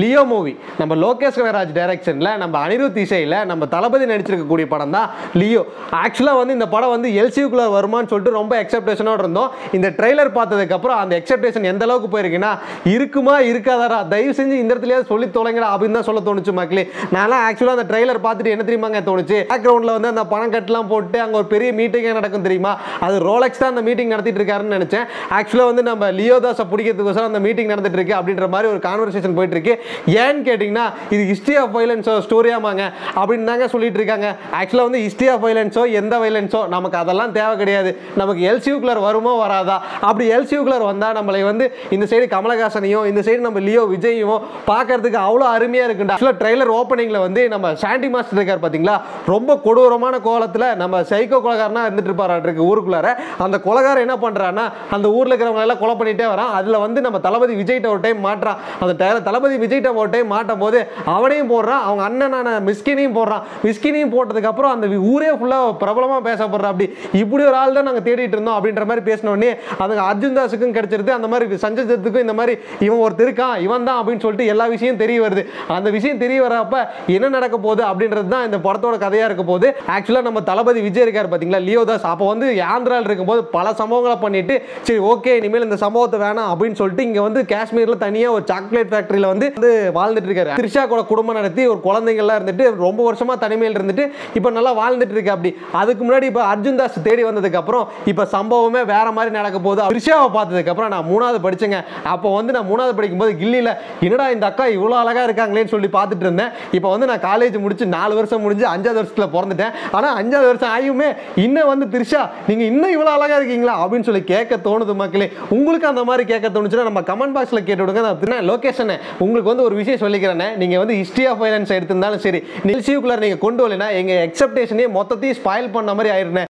Leo movie. நம்ம லோகேஷ் கனகராஜ் டைரக்ஷனில் நம்ம அனிருத் இசையில் நம்ம தளபதி நடிச்சிருக்கக்கூடிய படம் தான் லியோ ஆக்சுவலாக வந்து இந்த படம் வந்து எல்சியூக்குள்ளே வருமான்னு சொல்லிட்டு ரொம்ப எக்ஸப்டேஷனோட இருந்தோம். இந்த ட்ரெய்லர் பார்த்ததுக்கப்புறம் அந்த எக்ஸப்டேஷன் எந்த அளவுக்கு போயிருக்குன்னா இருக்குமா இருக்காதாரா தயவு செஞ்சு இந்த இடத்துலயாவது சொல்லி தொலைங்கடா அப்படின்னு தான் சொல்ல தோணுச்சு மக்களே. நான்லாம் ஆக்சுவலாக அந்த ட்ரெய்லர் பார்த்துட்டு என்ன தெரியுமாங்க தோணுச்சு? பேக்ரவுண்டில் வந்து அந்த பணம் கட்டெலாம் போட்டு அங்கே ஒரு பெரிய மீட்டிங்கே நடக்கும் தெரியுமா? அது ரோலெக்ஸ் தான் அந்த மீட்டிங் நடத்திட்டு இருக்காருன்னு நினச்சேன். ஆக்சுவலாக வந்து நம்ம லியோ தாஸை பிடிக்கிறதுக்கோசரம் அந்த மீட்டிங் நடந்துட்டு இருக்கு அப்படின்ற மாதிரி ஒரு கான்வர்சேஷன் போயிட்டு இருக்கு. ஏன்னு கேட்டிங்கன்னா இது ஹிஸ்ட்ரி ஆஃப் வைலன்ஸோ ஸ்டோரியாமாங்க அப்படின்னு தாங்க சொல்லிட்டு இருக்காங்க. ஆக்சுவலாக வந்து ஹிஸ்ட்ரி ஆஃப் வைலன்ஸோ எந்த வைலன்ஸோ நமக்கு அதெல்லாம் தேவை கிடையாது. நமக்கு எல்சியூக்குலர் வருமோ வராதா? அப்படி எல்சியூக்குலர் வந்தால் நம்மளை வந்து இந்த சைடு கமலஹாசனையும் இந்த சைடு நம்ம லியோ விஜயும் பார்க்கறதுக்கு அவ்வளோ அருமையாக இருக்குண்டா. ஆக்சுவலாக ட்ரெய்லர் ஓப்பனிங்கில் வந்து நம்ம சாண்டி மாஸ்டர் இருக்கார் பார்த்தீங்களா ரொம்ப கொடூரமான கோலத்தில் நம்ம சைக்கோ கொலகாரனா இருந்துட்டு இருப்பாரு ஊருக்குள்ளார. அந்த கொலகாரன் என்ன பண்ணுறான்னா அந்த ஊரில் இருக்கிறவங்க எல்லாம் கொலை பண்ணிட்டே வரான். அதில் வந்து நம்ம தளபதி விஜய்கிட்ட ஒரு டைம் மாட்டுறான். அந்த தளபதி விஜய் ஒரு டைம் மாட்டும் போது அவனையும் போடுறான் அவங்க அண்ணனான மிஸ்கினையும் போடுறான். மிஸ்கினையும் போட்டதுக்கப்புறம் அந்த ஊரே ஃபுல்லாக பிரபலமாக பேசப்படுற அப்படி இப்படி ஒரு ஆள் தான் நாங்கள் தேடிட்டு இருந்தோம் அப்படின்ற மாதிரி பேசினோடனே அதுங்க அர்ஜுன் தாஸுக்கும் கிடைச்சிருது அந்த மாதிரி சஞ்சய் தத்துக்கும் இந்த மாதிரி இவன் ஒருத்தர் இருக்கான் இவன் தான் அப்படின்னு சொல்லிட்டு எல்லா விஷயம் தெரிய வருது. அந்த விஷயம் தெரிய வரப்ப என்ன நடக்க போகுது அப்படின்றது தான் இந்த படத்தோட கதையாக இருக்க போது ஆக்சுவலாக நம்ம தளபதி விஜய் இருக்கார் பார்த்தீங்களா லியோ தாஸ். அப்போ வந்து ஆந்திராவில் இருக்கும்போது பல சம்பவங்களை பண்ணிட்டு சரி ஓகே இனிமேல் இந்த சம்பவத்தை வேணாம் அப்படின்னு சொல்லிட்டு இங்கே வந்து காஷ்மீரில் தனியாக ஒரு சாக்லேட் ஃபேக்டரியில் வந்து வந்து வாழ்ந்துட்டு இருக்காரு. த்ரிஷா கூட குடும்பம் நடத்தி ஒரு குழந்தைங்கள்லாம் இருந்துட்டு ரொம்ப வருஷமா தனிமையில் இருந்துட்டு இப்போ நல்லா வாழ்ந்துட்டு இருக்கு அப்படி. அதுக்கு முன்னாடி இப்போ அர்ஜுன் தாஸ் தேடி வந்ததுக்கு அப்புறம் இப்போ சம்பவமே வேற மாதிரி நடக்க போகுது. த்ரிஷாவை பார்த்ததுக்கு அப்புறம் நான் மூணாவது படிச்சேங்க. அப்போ வந்து நான் மூணாவது படிக்கும்போது கில்லியில் என்னடா இந்த அக்கா இவ்வளோ அழகா இருக்காங்களேன்னு சொல்லி பார்த்துட்டு இருந்தேன். இப்போ வந்து நான் காலேஜ் முடிச்சு நாலு வருஷம் முடிஞ்சு அஞ்சாவது வருஷத்துல பிறந்துட்டேன். ஆனால் அஞ்சாவது வருஷம் ஆயுமே இன்னும் வந்து த்ரிஷா நீங்க இன்னும் இவ்வளோ அழகா இருக்கீங்களா அப்படின்னு சொல்லி கேட்க தோணுது மக்களே. உங்களுக்கு அந்த மாதிரி கேட்க தோணுச்சுன்னா நம்ம கமெண்ட் பாக்ஸில் கேட்டு விடுங்க. நான் லொக்கேஷனை உங்களுக்கு உங்களுக்கு வந்து ஒரு விஷயம் சொல்லிக்கிறேன். நீங்கள் வந்து ஹிஸ்ட்ரி ஆஃப் ஃபைனான்ஸ் எடுத்திருந்தாலும் சரி நிகழ்ச்சிக்குள்ளே நீங்கள் கொண்டு வரலைன்னா எங்கள் எக்ஸப்டேஷனே மொத்தத்தையும் ஸ்பாயில் பண்ண மாதிரி ஆயிருந்தேன்